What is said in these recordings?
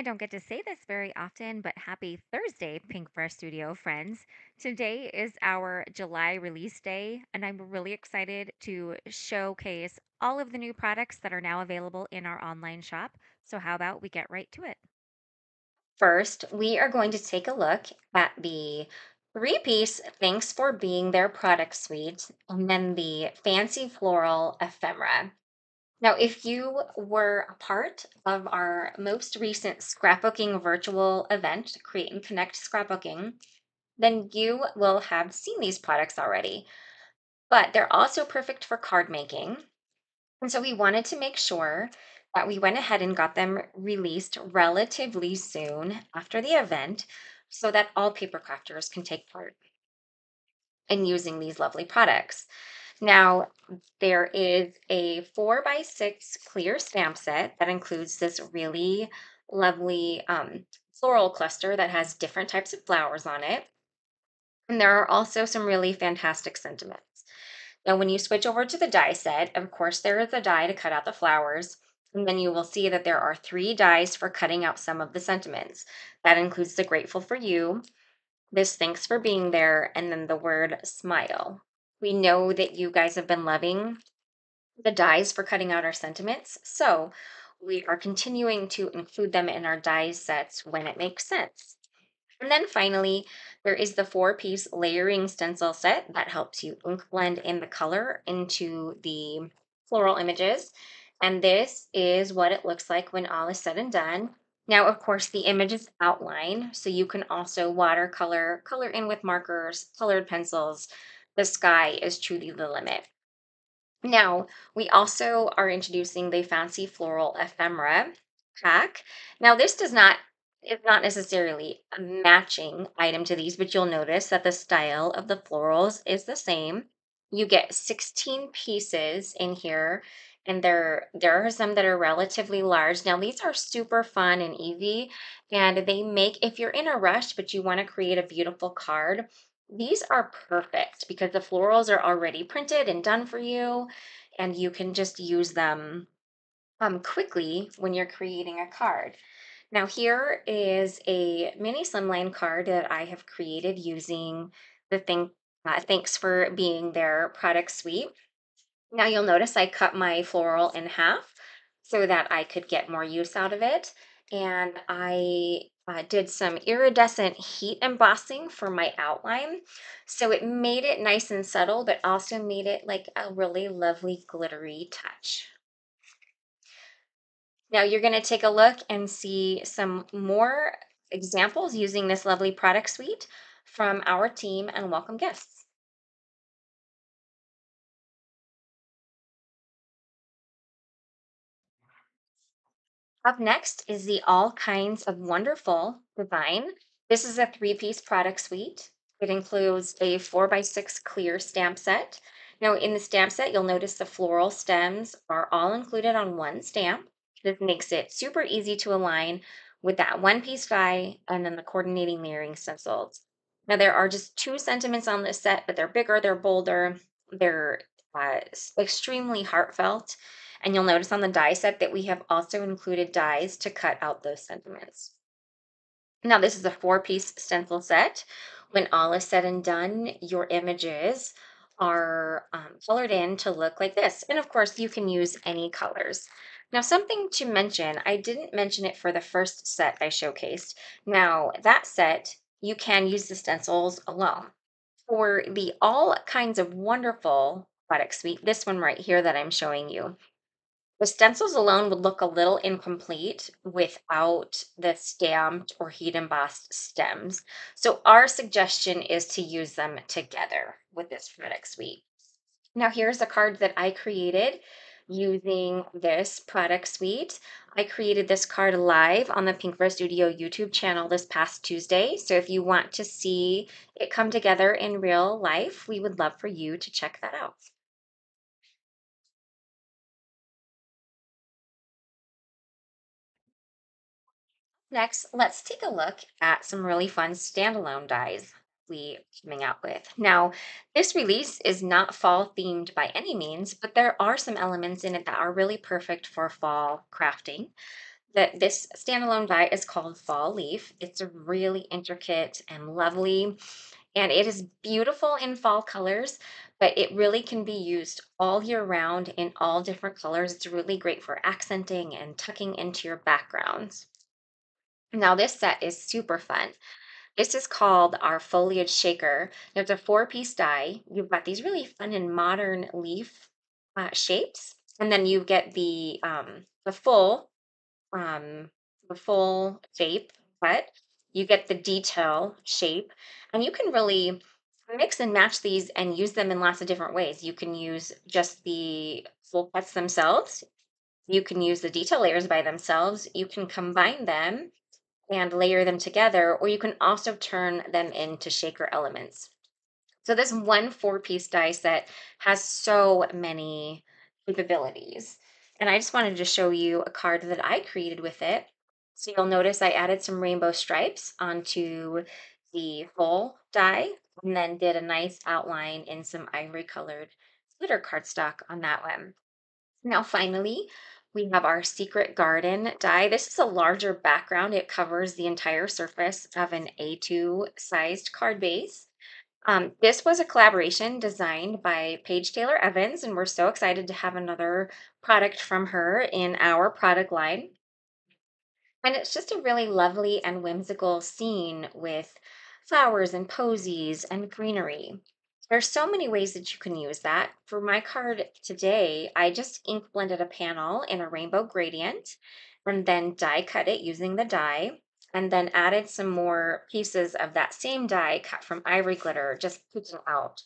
I don't get to say this very often, but happy Thursday, PinkFresh Studio friends. Today is our July release day, and I'm really excited to showcase all of the new products that are now available in our online shop. So, how about we get right to it? First, we are going to take a look at the three piece Thanks for Being There product suite and then the fancy floral ephemera. Now, if you were a part of our most recent scrapbooking virtual event, Create and Connect Scrapbooking, then you will have seen these products already. But they're also perfect for card making. And so we wanted to make sure that we went ahead and got them released relatively soon after the event so that all paper crafters can take part in using these lovely products. Now, there is a four by six clear stamp set that includes this really lovely um, floral cluster that has different types of flowers on it. And there are also some really fantastic sentiments. Now, when you switch over to the die set, of course, there is a die to cut out the flowers. And then you will see that there are three dies for cutting out some of the sentiments. That includes the grateful for you, this thanks for being there, and then the word smile. We know that you guys have been loving the dies for cutting out our sentiments, so we are continuing to include them in our die sets when it makes sense. And then finally, there is the four piece layering stencil set that helps you ink blend in the color into the floral images. And this is what it looks like when all is said and done. Now, of course, the image is outline, so you can also watercolor, color in with markers, colored pencils. The sky is truly the limit. Now, we also are introducing the Fancy Floral Ephemera pack. Now, this does not is not necessarily a matching item to these, but you'll notice that the style of the florals is the same. You get 16 pieces in here, and there there are some that are relatively large. Now, these are super fun and easy, and they make if you're in a rush but you want to create a beautiful card, these are perfect because the florals are already printed and done for you, and you can just use them um, quickly when you're creating a card. Now, here is a mini slimline card that I have created using the thing. Uh, thanks for being there product suite. Now you'll notice I cut my floral in half so that I could get more use out of it. And I uh, did some iridescent heat embossing for my outline. So it made it nice and subtle, but also made it like a really lovely glittery touch. Now you're going to take a look and see some more examples using this lovely product suite from our team and welcome guests. Up next is the All Kinds of Wonderful design. This is a three piece product suite. It includes a four by six clear stamp set. Now, in the stamp set, you'll notice the floral stems are all included on one stamp. This makes it super easy to align with that one piece die and then the coordinating layering stencils. Now, there are just two sentiments on this set, but they're bigger, they're bolder, they're uh, extremely heartfelt. And you'll notice on the die set that we have also included dies to cut out those sentiments. Now, this is a four piece stencil set. When all is said and done, your images are um, colored in to look like this. And of course, you can use any colors. Now, something to mention, I didn't mention it for the first set I showcased. Now, that set, you can use the stencils alone. For the all kinds of wonderful product suite, this one right here that I'm showing you, the stencils alone would look a little incomplete without the stamped or heat embossed stems. So our suggestion is to use them together with this product suite. Now here's a card that I created using this product suite. I created this card live on the PinkFresh Studio YouTube channel this past Tuesday. So if you want to see it come together in real life, we would love for you to check that out. Next, let's take a look at some really fun standalone dies we coming out with. Now, this release is not fall themed by any means, but there are some elements in it that are really perfect for fall crafting. that this standalone die is called Fall Leaf. It's really intricate and lovely, and it is beautiful in fall colors, but it really can be used all year round in all different colors. It's really great for accenting and tucking into your backgrounds. Now, this set is super fun. This is called our foliage shaker. It's a four piece die. You've got these really fun and modern leaf uh, shapes, and then you get the um, the full um, the full shape, but you get the detail shape, and you can really mix and match these and use them in lots of different ways. You can use just the full cuts themselves. You can use the detail layers by themselves. You can combine them and layer them together, or you can also turn them into shaker elements. So this one four-piece die set has so many capabilities. And I just wanted to show you a card that I created with it. So you'll notice I added some rainbow stripes onto the full die and then did a nice outline in some ivory colored glitter cardstock on that one. Now finally, we have our Secret Garden die. This is a larger background. It covers the entire surface of an A2 sized card base. Um, this was a collaboration designed by Paige Taylor Evans, and we're so excited to have another product from her in our product line. And it's just a really lovely and whimsical scene with flowers and posies and greenery. There's so many ways that you can use that. For my card today, I just ink blended a panel in a rainbow gradient and then die cut it using the die and then added some more pieces of that same die cut from ivory glitter, just picking out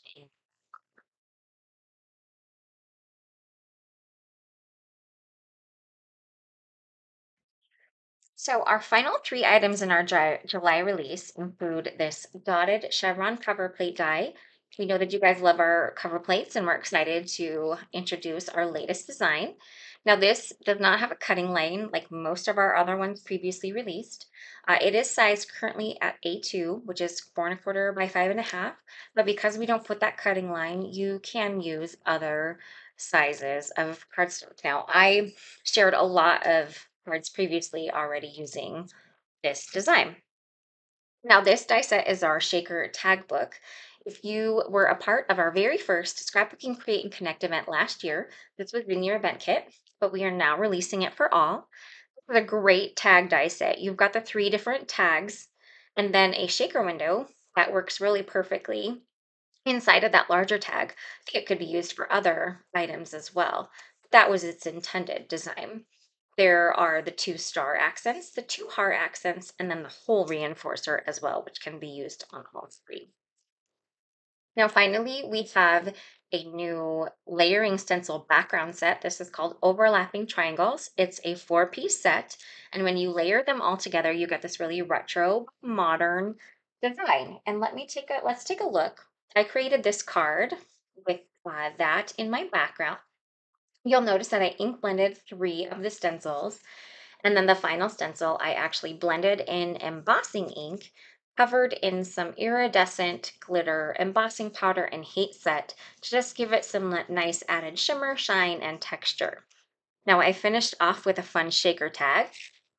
So, our final three items in our July release include this dotted chevron cover plate die. We know that you guys love our cover plates, and we're excited to introduce our latest design. Now, this does not have a cutting line like most of our other ones previously released. Uh, it is sized currently at A2, which is four and a quarter by five and a half. But because we don't put that cutting line, you can use other sizes of cardstock. Now, I shared a lot of cards previously already using this design. Now, this die set is our Shaker tag book. If you were a part of our very first Scrapbooking Create and Connect event last year, this was in your event kit, but we are now releasing it for all. This a great tag die set. You've got the three different tags and then a shaker window that works really perfectly inside of that larger tag. It could be used for other items as well. That was its intended design. There are the two star accents, the two heart accents, and then the hole reinforcer as well, which can be used on all three. Now, finally, we have a new layering stencil background set. This is called Overlapping Triangles. It's a four piece set. And when you layer them all together, you get this really retro, modern design. And let me take a, let's take a look. I created this card with uh, that in my background. You'll notice that I ink blended three of the stencils. And then the final stencil, I actually blended in embossing ink covered in some iridescent glitter embossing powder and heat set to just give it some nice added shimmer, shine, and texture. Now I finished off with a fun shaker tag.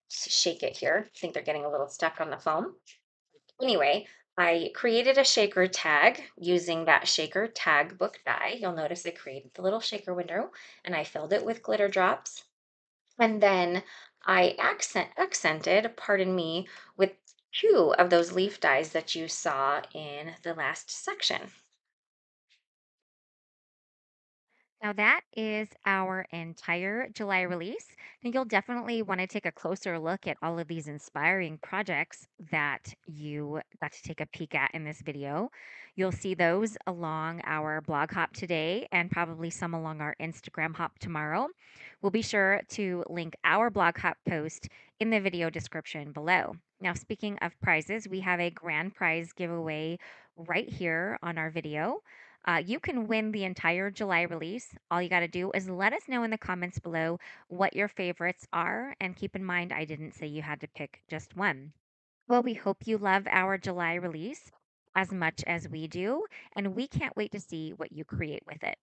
Shake it here. I think they're getting a little stuck on the foam. Anyway, I created a shaker tag using that shaker tag book die. You'll notice I created the little shaker window and I filled it with glitter drops. And then I accent accented, pardon me, with two of those leaf dies that you saw in the last section. Now, that is our entire July release. And you'll definitely want to take a closer look at all of these inspiring projects that you got to take a peek at in this video. You'll see those along our blog hop today and probably some along our Instagram hop tomorrow. We'll be sure to link our blog hop post in the video description below. Now, speaking of prizes, we have a grand prize giveaway right here on our video. Uh, you can win the entire July release. All you got to do is let us know in the comments below what your favorites are. And keep in mind, I didn't say you had to pick just one. Well, we hope you love our July release as much as we do, and we can't wait to see what you create with it.